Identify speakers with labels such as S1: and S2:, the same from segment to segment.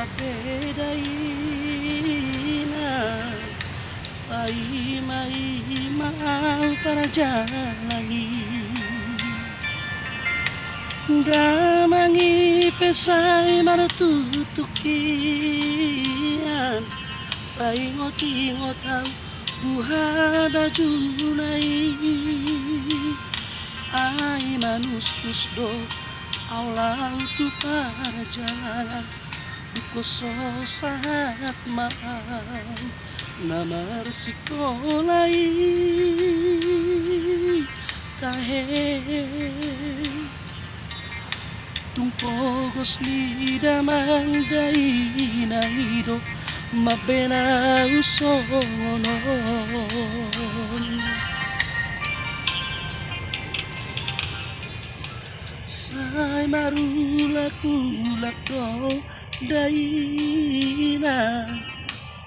S1: tapedaina Pai mai mau para jalani Damangi pesai martutukian Pai ngoti ngotau buhada junai. Ai manus kusdo aulang tu ko sa hatman Namarasikolay kahit Tungpogos ni damang day ng ido Mabenausonon Sai marula kulak ko mandai naido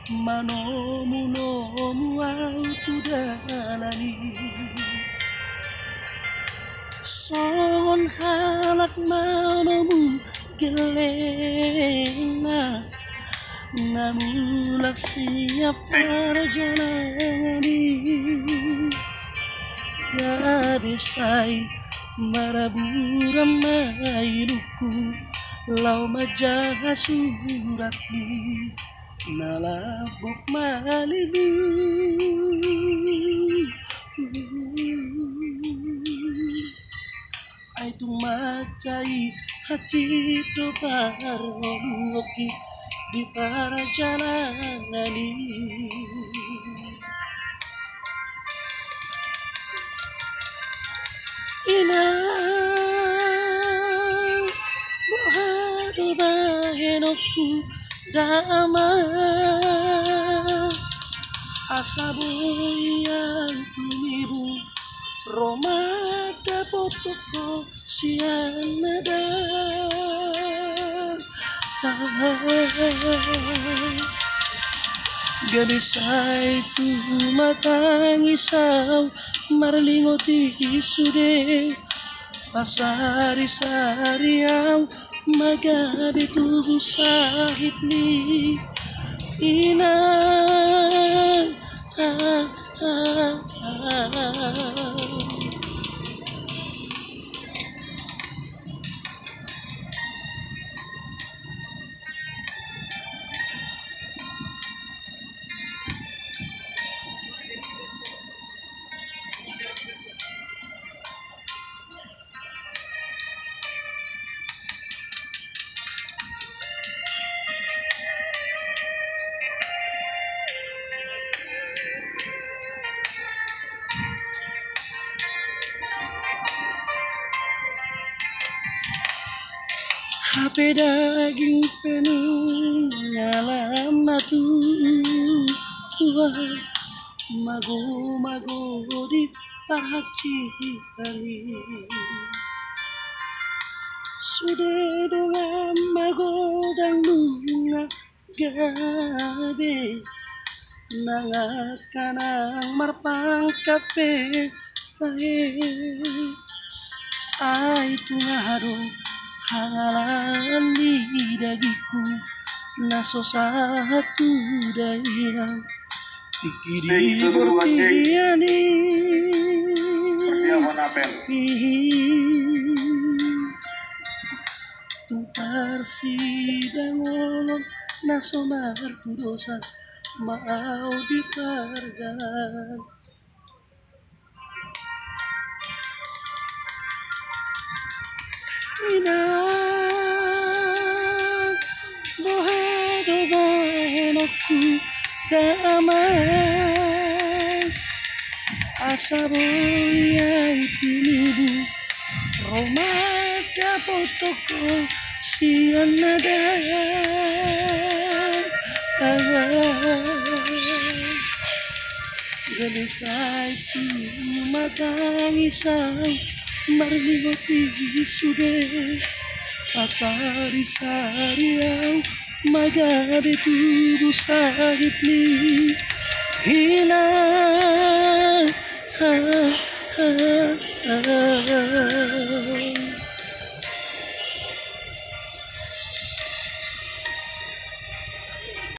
S1: Mabena usonon Sai marulak ulak do daina Manomu nomu autu dalani. Son halak manomu gelena Namulak siap perjalani Gadisai Lau majaha suratmu Nalabok malilu Ay tumacay hacito paroluki Di para jalanani Ina bahenofu dama Asaboyan tumibu Romada potoko sianada Gadisay tu matangisaw Marlingoti isude Pasari sariaw Magabi tubo sa hitni Inang ah, ah, ah. ah. HP daging penuh alamat tua mago mago di pahaci tali sudah dengan mago dan bunga gabe nangakanang marpang kape tahe ay tungarong halangan di dagiku naso satu daerah. Tiki di bertiani
S2: Persiapan apel.
S1: Tungkar sidangon naso martudosa mau di perjalanan Ina Bahenoku damai Asa boyai tinibu Romada potoko sianada Gelisah itu matangisaw Marlingoti sude Asari sariaw Magabi مجادتي بساعدني هنا. آه آه. آه،, آه.